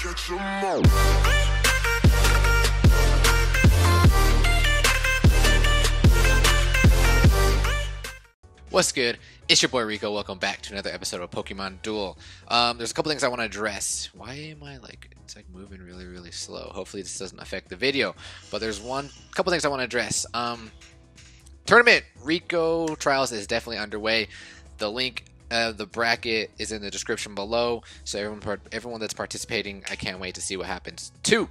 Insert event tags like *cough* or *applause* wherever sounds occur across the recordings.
Catch 'em all. What's good? It's your boy Rico. Welcome back to another episode of Pokemon Duel. Um, there's a couple things I want to address. Why am I like it's like moving really really slow? Hopefully this doesn't affect the video. But there's one couple things I want to address. Um, tournament Rico Trials is definitely underway. The link, uh, the bracket is in the description below. So everyone everyone that's participating, I can't wait to see what happens. Two.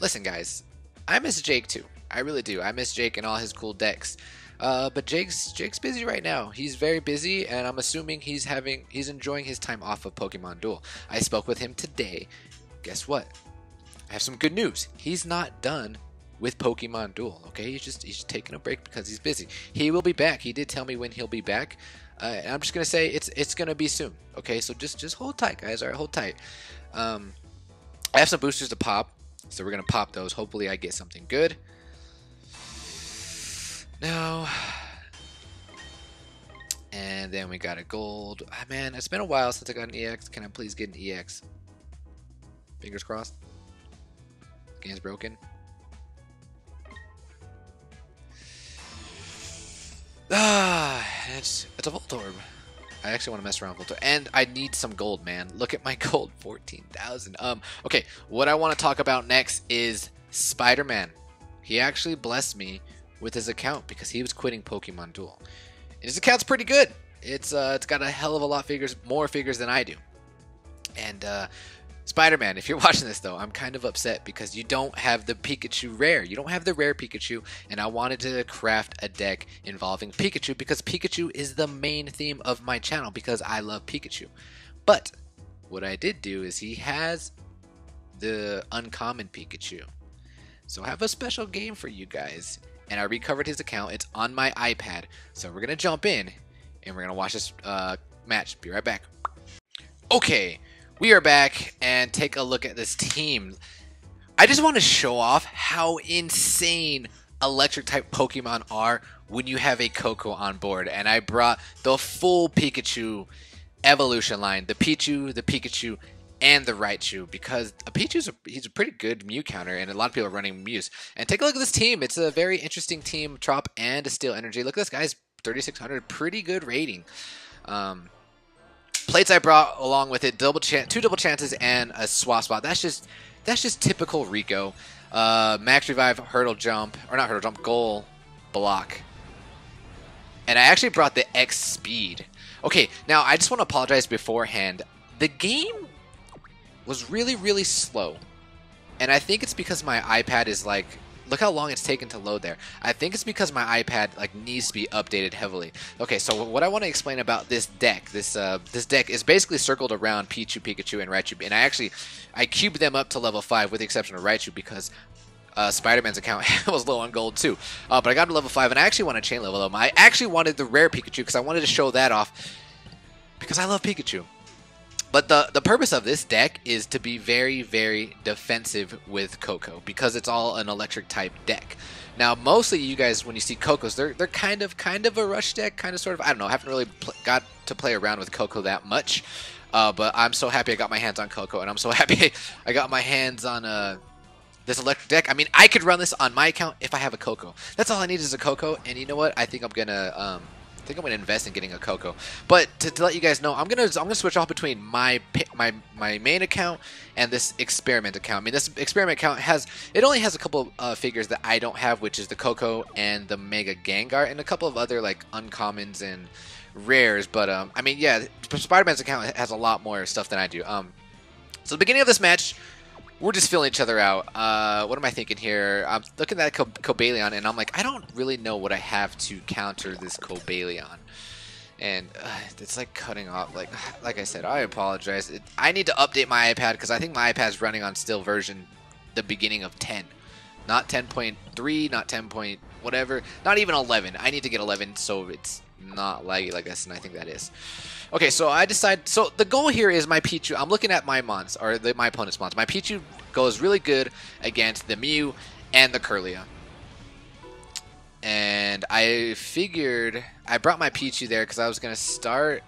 Listen, guys, I miss Jake too. I really do. I miss Jake and all his cool decks. Uh, but Jake's Jake's busy right now. He's very busy, and I'm assuming he's having he's enjoying his time off of Pokemon Duel. I spoke with him today. Guess what? I have some good news. He's not done with Pokemon Duel. Okay, he's just he's just taking a break because he's busy. He will be back. He did tell me when he'll be back. Uh, I'm just gonna say it's it's gonna be soon. Okay, so just just hold tight, guys. All right, hold tight. Um, I have some boosters to pop, so we're gonna pop those. Hopefully, I get something good. No. And then we got a gold. Ah, man, it's been a while since I got an EX. Can I please get an EX? Fingers crossed. Game's broken. Ah, it's it's a Voltorb. I actually want to mess around with Voltorb. And I need some gold, man. Look at my *laughs* gold, 14,000. Um, okay, what I want to talk about next is Spider-Man. He actually blessed me with his account because he was quitting Pokemon Duel. His account's pretty good. It's uh, it's got a hell of a lot figures, more figures than I do. And uh, Spider-Man, if you're *laughs* watching this though, I'm kind of upset because you don't have the Pikachu rare. You don't have the rare Pikachu, and I wanted to craft a deck involving Pikachu because Pikachu is the main theme of my channel because I love Pikachu. But what I did do is he has the uncommon Pikachu. So I have a special game for you guys and I recovered his account. It's on my iPad. So we're gonna jump in and we're gonna watch this uh, match. Be right back. Okay, we are back and take a look at this team. I just want to show off how insane electric type Pokemon are when you have a Koko on board. And I brought the full Pikachu evolution line the Pichu, the Pikachu, and the Raichu because a Pichu's a, he's a pretty good Mew counter, and a lot of people are running Mews. And take a look at this team; it's a very interesting team. Trop and a Steel Energy. Look at this guy's 3600, pretty good rating. Um, plates I brought along with it, double two double chances and a swap spot. That's just that's just typical Rico. Uh, max revive, hurdle jump, or not hurdle jump, goal, block. And I actually brought the X speed. Okay, now I just want to apologize beforehand. The game was really, really slow. And I think it's because my iPad is like, look how long it's taken to load there. I think it's because my iPad like needs to be updated heavily. Okay, so what I want to explain about this deck, this uh, this deck is basically circled around Pichu, Pikachu, and Raichu. And I actually, I cubed them up to level 5 with the exception of Raichu because uh, Spider-Man's account *laughs* was low on gold too. Uh, but I got to level 5 and I actually want to chain level them. I actually wanted the rare Pikachu because I wanted to show that off because I love Pikachu. But the the purpose of this deck is to be very very defensive with Koko because it's all an electric type deck. Now, mostly you guys when you see Kokos, they're they're kind of kind of a rush deck, kind of sort of. I don't know. I haven't really got to play around with Koko that much, uh, but I'm so happy I got my hands on Koko, and I'm so *laughs* happy I got my hands on uh, this electric deck. I mean, I could run this on my account if I have a Koko. That's all I need is a Koko, and you know what? I think I'm gonna. Um, I think I'm gonna invest in getting a Koko. But to, to, let you guys know, I'm gonna I'm gonna switch off between my my my main account and this experiment account. I mean, this experiment account has it only has a couple uh, figures that I don't have, which is the Koko and the Mega Gengar, and a couple of other like uncommons and rares. But um, I mean, yeah, Spider-Man's account has a lot more stuff than I do. Um, so the beginning of this match. We're just filling each other out. Uh, what am I thinking here? I'm looking at Co Cobalion, and I'm like, I don't really know what I have to counter this Cobalion. And uh, it's like cutting off. Like, *sighs* like I said, I apologize. It, I need to update my iPad because I think my iPad's running on still version the beginning of 10, not 10.3, not 10. Point whatever, not even 11. I need to get 11 so it's not laggy like this, and I think that is. Okay, so I decide. So the goal here is my Pichu. I'm looking at my mons, or the, my opponent's mons. My Pichu goes really good against the Mew and the Kirlia. And I figured I brought my Pichu there because I was gonna start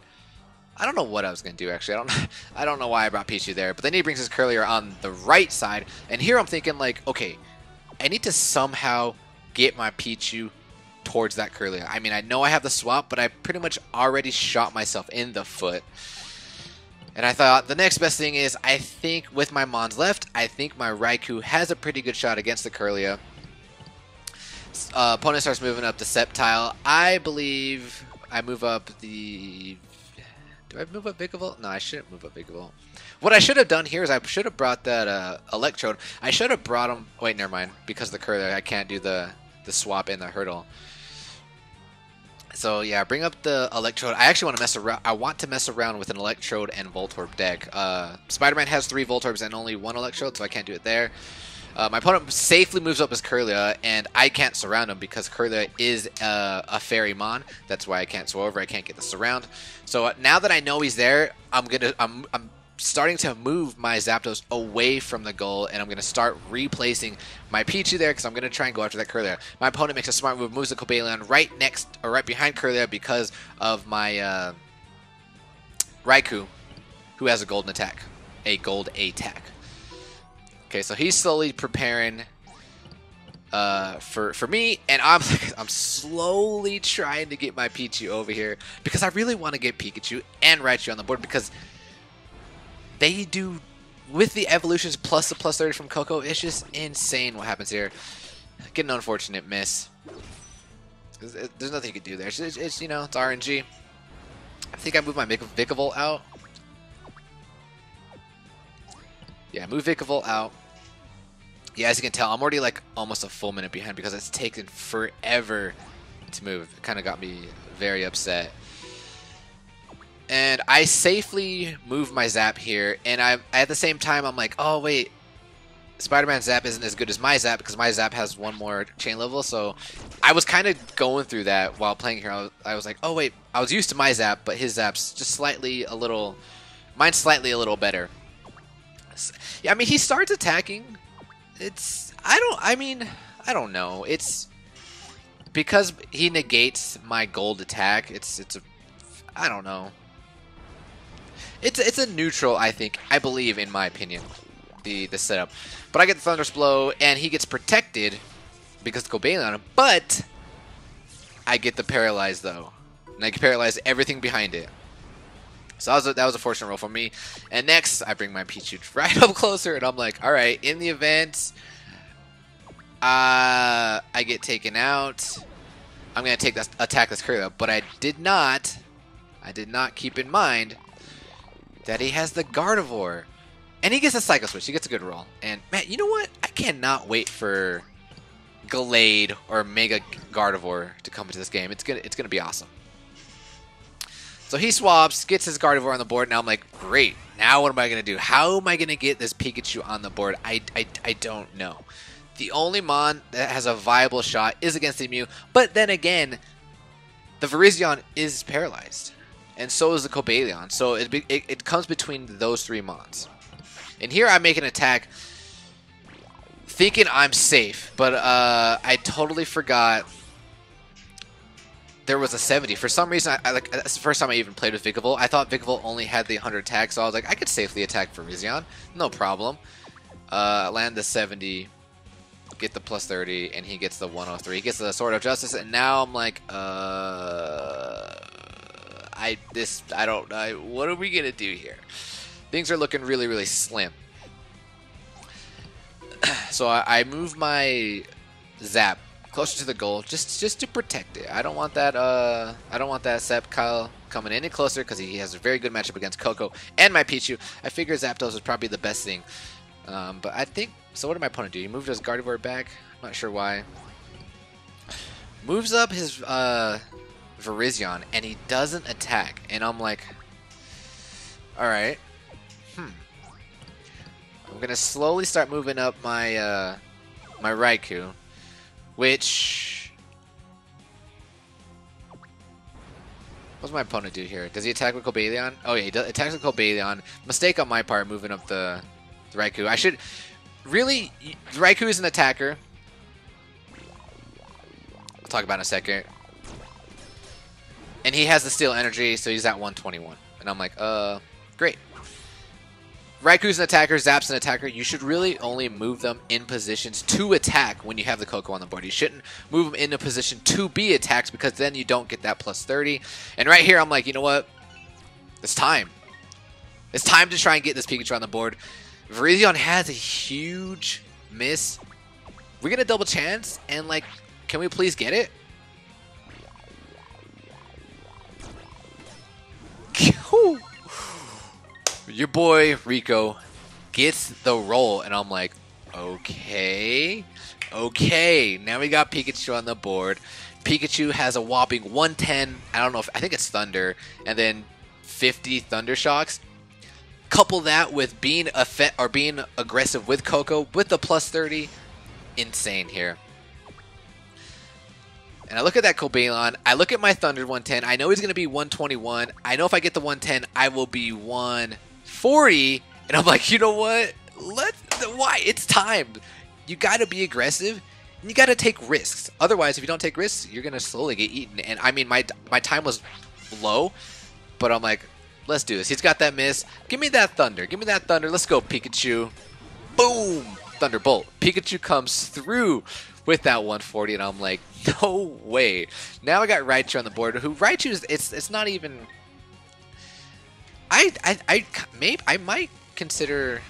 I don't know what I was gonna do actually. I don't *laughs* I don't know why I brought Pichu there, but then he brings his Kirlia on the right side, and here I'm thinking like, okay, I need to somehow get my Pichu towards that Kirlia. I mean, I know I have the swap, but I pretty much already shot myself in the foot. And I thought the next best thing is I think with my Mons left, I think my Raikou has a pretty good shot against the Kirlia. Uh, opponent starts moving up the Sceptile. I believe I move up the... Do I move up Vikavolt? No, I shouldn't move up Vikavolt. What I should have done here is I should have brought that uh, Electrode. I should have brought him... Wait, never mind. Because the Kirlia, I can't do the, the swap in the hurdle. So yeah, bring up the Electrode. I actually want to mess around. I want to mess around with an Electrode and Voltorb deck. Uh, Spider-Man has three Voltorbs and only one Electrode, so I can't do it there. Uh, my opponent safely moves up his Kirlia, and I can't surround him because Kirlia is uh, a fairy mon. That's why I can't swap over. I can't get the surround. So uh, now that I know he's there, I'm gonna I'm I'm starting to move my Zapdos away from the goal, and I'm going to start replacing my Pichu there because I'm going to try and go after that Kirlia. My opponent makes a smart move, moves the Cobalion right next or right behind Kirlia because of my uh, Raikou, who has a golden attack, a gold attack. Okay, so he's slowly preparing uh, for for me, and I'm *laughs* I'm slowly trying to get my Pichu over here because I really want to get Pikachu and Raichu on the board because they do with the evolutions plus the plus 30 from Koko, it's just insane what happens here. Get an unfortunate miss. There's nothing you can do there. It's, it's, you know, it's RNG. I think I moved my Vikavolt out. Yeah, move Vikavolt out. Yeah, as you can tell, I'm already like almost a full minute behind because it's taken forever to move. It kind of got me very upset. And I safely move my Zap here, and I at the same time I'm like, oh wait, Spider-Man Zap isn't as good as my Zap because my Zap has one more chain level. So I was kind of going through that while playing here. I was, I was like, oh wait, I was used to my Zap, but his Zap's just slightly a little, mine's slightly a little better. Yeah, I mean he starts attacking. It's I don't I mean I don't know. It's because he negates my gold attack. It's it's a I don't know. It's it's a neutral, I think. I believe, in my opinion, the the setup. But I get the Thunderous Blow, and he gets protected because of him. But I get the Paralyze, though. And I can paralyze everything behind it. So that was, a, that was a fortunate roll for me. And next, I bring my Pichu right *laughs* up closer, and I'm like, all right, in the event uh, I get taken out, I'm going to take this attack this Kirlia. But I did not, I did not keep in mind that he has the Gardevoir. And he gets a Psycho Switch. He gets a good roll. And, man, you know what? I cannot wait for Gallade or Mega Gardevoir to come into this game. It's gonna, it's gonna be awesome. So he swaps, gets his Gardevoir on the board. Now I'm like, great. Now what am I going to do? How am I going to get this Pikachu on the board? I, I, I don't know. The only Mon that has a viable shot is against the Mew. But then again, the Virizion is paralyzed and so is the Cobalion. So it, it, it comes between those three mons. And here I make an attack thinking I'm safe, but uh, I totally forgot there was a 70. For some reason, I, I, like that's the first time I even played with Vikavolt. I thought Vikavolt only had the 100 attack, so I was like, I could safely attack for Virizion. No problem. Uh, land the 70, get the plus 30, and he gets the 103. He gets the Sword of Justice, and now I'm like, uh... I this I don't I, what are we gonna do here? Things are looking really really slim. *clears throat* so I, I move my zap closer to the goal just just to protect it. I don't want that uh I don't want that Sceptile coming any closer because he has a very good matchup against Koko and my Pichu. I figure Zapdos is probably the best thing. Um, but I think so. What did my opponent do? He moved his Gardevoir back. I'm not sure why. Moves up his uh, Virizion and he doesn't attack. And I'm like, alright. Hmm. I'm going to slowly start moving up my, uh, my Raikou. Which... What's my opponent do here? Does he attack with Cobalion? Oh yeah, he does, attacks with Cobalion. Mistake on my part moving up the, the Raikou. I should... Really, Raikou is an attacker. I'll talk about in a second. And he has the steel energy, so he's at 121. And I'm like, uh, great. Raikou's an attacker, Zap's an attacker. You should really only move them in positions to attack when you have the Koko on the board. You shouldn't move them in a position to be attacked because then you don't get that plus 30. And right here, I'm like, you know what? It's time. It's time to try and get this Pikachu on the board. Virizion has a huge miss. We get a double chance, and like, can we please get it? Your boy Rico gets the roll, and I'm like, okay, okay. Now we got Pikachu on the board. Pikachu has a whopping 110. I don't know if I think it's Thunder, and then 50 Thunder Shocks. Couple that with being effect or being aggressive with Koko with the plus 30, insane here. And I look at that Cobalion. I look at my Thunder 110. I know he's going to be 121. I know if I get the 110, I will be 140. And I'm like, you know what? Let why? It's time. You got to be aggressive. And you got to take risks. Otherwise, if you don't take risks, you're going to slowly get eaten. And I mean, my my time was low, but I'm like, let's do this. He's got that miss. Give me that Thunder. Give me that Thunder. Let's go, Pikachu. Boom! Thunderbolt. Pikachu comes through with that 140, and I'm like, *laughs* no way. Now I got Raichu on the board. Who Raichu is? it's it's not even. I I I maybe I might consider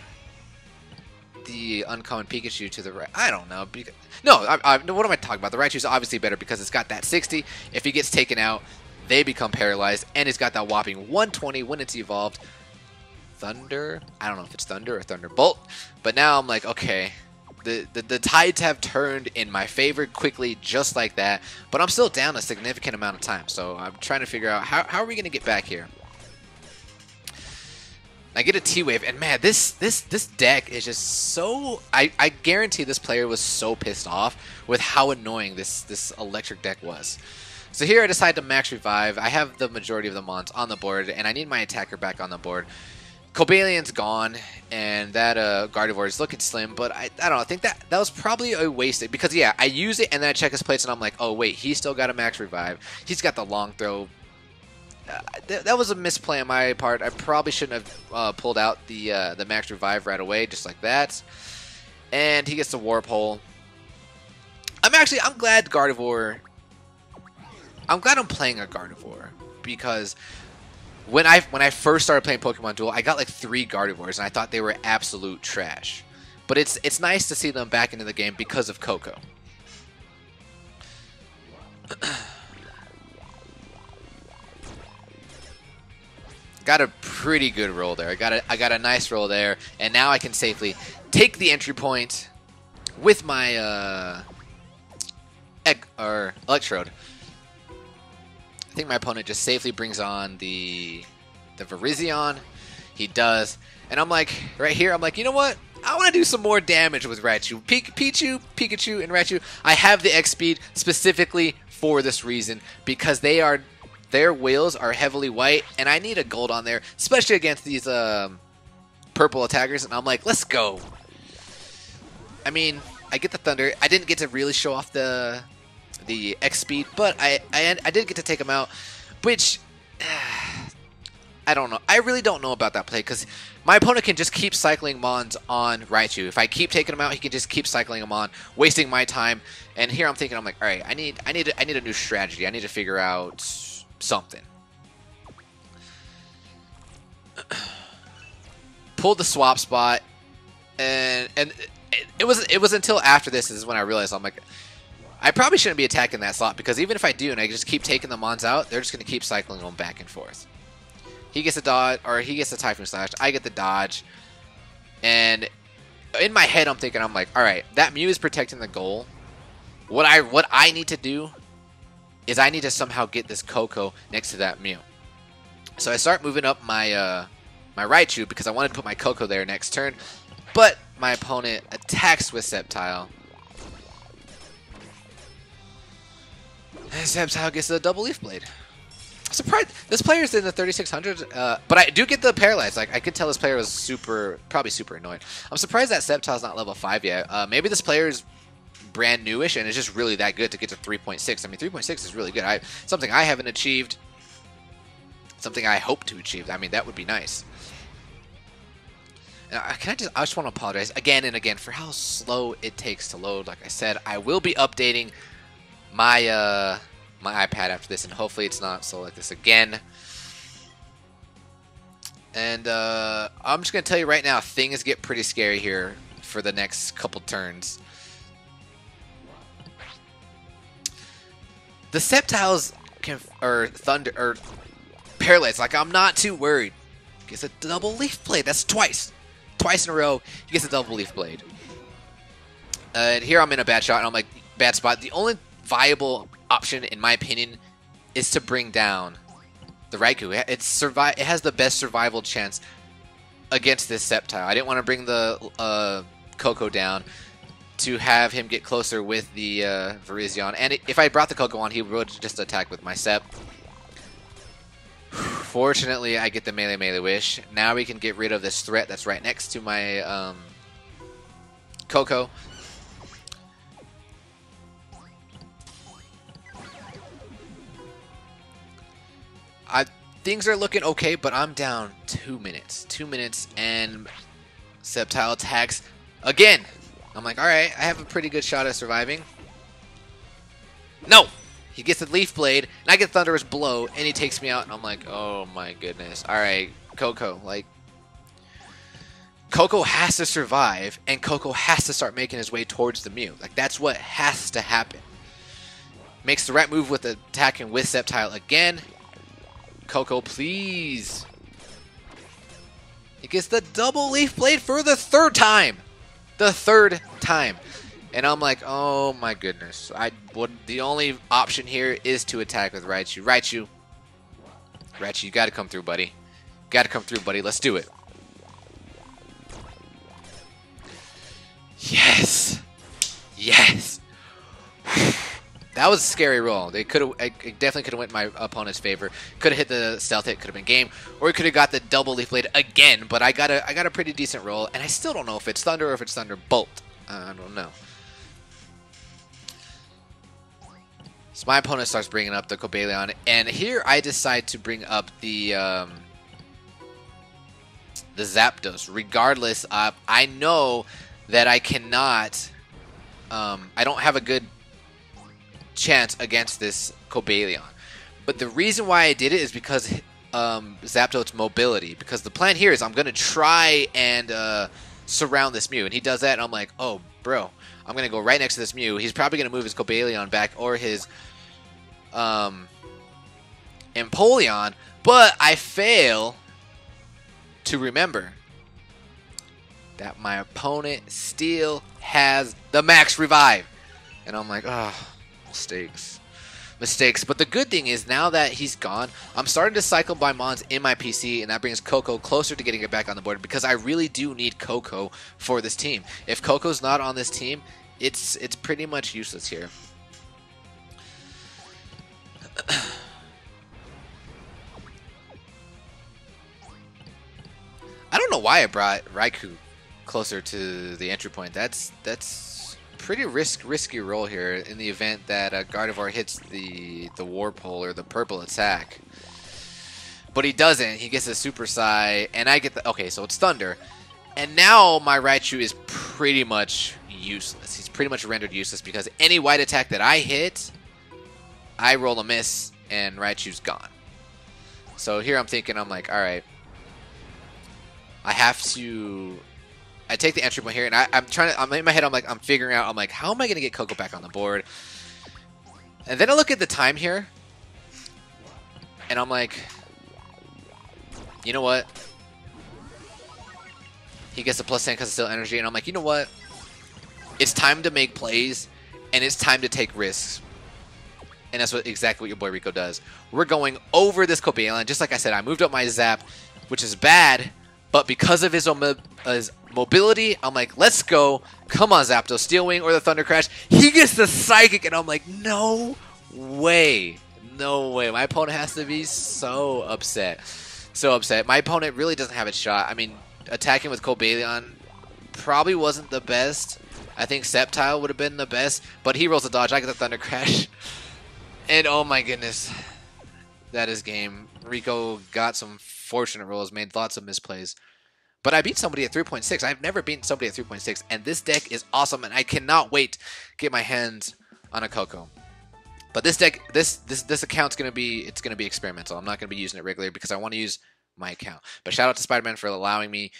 the uncommon Pikachu to the right. I don't know. No, I, I, what am I talking about? The Raichu is obviously better because it's got that 60. If he gets taken out, they become paralyzed, and it's got that whopping 120 when it's evolved. Thunder. I don't know if it's Thunder or Thunderbolt, but now I'm like, okay, the, the, tides have turned in my favor quickly, just like that. But I'm still down a significant amount of time, so I'm trying to figure out how, how are we going to get back here. I get a T-Wave, and man, this this this deck is just so... I, I guarantee this player was so pissed off with how annoying this, this electric deck was. So here I decide to max revive. I have the majority of the mons on the board, and I need my attacker back on the board. Cobalion's gone, and that uh, Gardevoir is looking slim, but I, I don't know. I think that that was probably a wasted because yeah, I use it and then I check his plates and I'm like, oh wait, he's still got a max revive. He's got the long throw. Uh, th that was a misplay on my part. I probably shouldn't have uh, pulled out the uh, the max revive right away, just like that. And he gets the warp hole. I'm actually I'm glad Gardevoir. I'm glad I'm playing a Gardevoir because when I when I first started playing Pokemon Duel, I got like three Gardevoirs, and I thought they were absolute trash. But it's it's nice to see them back into the game because of Koko. *clears throat* got a pretty good roll there. I got a I got a nice roll there, and now I can safely take the entry point with my uh, egg or electrode. I think my opponent just safely brings on the the Virizion. He does. And I'm like, right here, I'm like, you know what? I want to do some more damage with Raichu. Pichu, Pikachu, and Raichu. I have the X speed specifically for this reason because they are their wheels are heavily white, and I need a gold on there, especially against these um, purple attackers. And I'm like, let's go. I mean, I get the thunder. I didn't get to really show off the the X speed, but I, I, I did get to take him out, which *sighs* I don't know. I really don't know about that play because my opponent can just keep cycling Mons on Raichu. If I keep taking him out, he can just keep cycling him on, wasting my time. And here I'm thinking, I'm like, all right, I need, I need, I need a new strategy. I need to figure out something. *clears throat* Pulled the swap spot, and and it, it was it was until after this is when I realized I'm like, I probably shouldn't be attacking that slot because even if I do and I just keep taking the Mons out, they're just going to keep cycling them back and forth. He gets a dodge, or he gets a Typhoon Slash. I get the dodge. And in my head, I'm thinking, I'm like, all right, that Mew is protecting the goal. What I what I need to do is I need to somehow get this Koko next to that Mew. So I start moving up my uh, my Raichu because I wanted to put my Koko there next turn. But my opponent attacks with Sceptile. Sceptile gets a double Leaf Blade. Surprised this player's in the 3600, uh, but I do get the paralyzed. Like I could tell this player was super, probably super annoyed. I'm surprised that Sceptile's not level five yet. Uh, maybe this player is brand newish and it's just really that good to get to 3.6. I mean, 3.6 is really good. I something I haven't achieved something I hope to achieve. I mean, that would be nice. And I, can I just I just want to apologize again and again for how slow it takes to load. Like I said, I will be updating my uh my iPad after this, and hopefully it's not so like this again. And uh, I'm just gonna tell you right now, things get pretty scary here for the next couple turns. The Sceptiles can or Thunder or Paralyze. Like I'm not too worried. Gets a double Leaf Blade. That's twice twice in a row, he gets a double leaf blade. Uh, and here I'm in a bad shot, and I'm like, bad spot. The only viable option, in my opinion, is to bring down the Raikou. It's survive. It has the best survival chance against this Sceptile. I didn't want to bring the uh, Koko down to have him get closer with the uh, Virizion. And if I brought the Koko on, he would just attack with my Sep. Fortunately, I get the melee melee wish. Now we can get rid of this threat that's right next to my um, Koko. Things are looking okay, but I'm down two minutes. Two minutes and Sceptile attacks again. I'm like, alright, I have a pretty good shot at surviving. No! He gets the Leaf Blade, and I get Thunderous Blow, and he takes me out, and I'm like, oh my goodness. Alright, Koko, like... Koko has to survive, and Koko has to start making his way towards the Mew. Like, that's what has to happen. Makes the right move with attacking with Sceptile again. Koko, please. He gets the double Leaf Blade for the third time. The third time. And I'm like, oh my goodness. I would the only option here is to attack with Raichu. Raichu. Raichu, you gotta come through, buddy. Gotta come through, buddy. Let's do it. Yes. Yes. *sighs* that was a scary roll. They could have, definitely could have went my opponent's favor. Could have hit the stealth hit, could have been game, or he could have got the double leaf blade again. But I got a, I got a pretty decent roll, and I still don't know if it's thunder or if it's thunderbolt. Uh, I don't know. So my opponent starts bringing up the Cobalion, and here I decide to bring up the um, the Zapdos, regardless of I know that I cannot, um, I don't have a good chance against this Cobalion. But the reason why I did it is because um, Zapdos' mobility. Because the plan here is I'm going to try and uh, surround this Mew, and he does that, and I'm like, oh, bro, I'm going to go right next to this Mew. He's probably going to move his Cobalion back or his um, Empoleon, but I fail to remember that my opponent still has the max revive. And I'm like, oh, mistakes. Mistakes. But the good thing is now that he's gone, I'm starting to cycle by Mons in my PC, and that brings Koko closer to getting it back on the board because I really do need Koko for this team. If Koko's not on this team, it's it's pretty much useless here. *coughs* I don't know why I brought Raikou closer to the entry point. That's that's pretty risk risky roll here in the event that uh, Gardevoir hits the the warp hole or the purple attack. But he doesn't. He gets a Super Psy, and I get the... Okay, so it's Thunder. And now my Raichu is pretty much useless. He's pretty much rendered useless because any white attack that I hit, I roll a miss, and Raichu's gone. So here I'm thinking, I'm like, alright. I have to... I take the entry point here, and I, am trying to... I'm in my head, I'm like, I'm figuring out, I'm like, how am I going to get Koko back on the board? And then I look at the time here, and I'm like, you know what? He gets a plus 10 because of still energy, and I'm like, you know what? It's time to make plays, and it's time to take risks. And that's what exactly what your boy Rico does. We're going over this Cobalion. Just like I said, I moved up my Zap, which is bad, but because of his, his mobility, I'm like, let's go. Come on, Zapdos. Steel Wing or the Thunder Crash. He gets the Psychic, and I'm like, no way. No way. My opponent has to be so upset. So upset. My opponent really doesn't have a shot. I mean, attacking with Cobalion probably wasn't the best. I think Sceptile would have been the best, but he rolls a dodge. I get the Thunder Crash. *laughs* And oh my goodness, that is game. Rico got some fortunate rolls, made lots of misplays. But I beat somebody at 3.6. I've never beaten somebody at 3.6, and this deck is awesome, and I cannot wait to get my hands on a Koko. But this deck, this this this account's gonna be it's gonna be experimental. I'm not gonna be using it regularly because I want to use my account. But shout out to Spider-Man for allowing me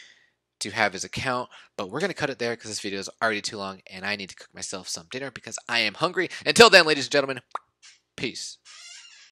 to have his account. But we're gonna cut it there because this video is already too long, and I need to cook myself some dinner because I am hungry. Until then, ladies and gentlemen, peace.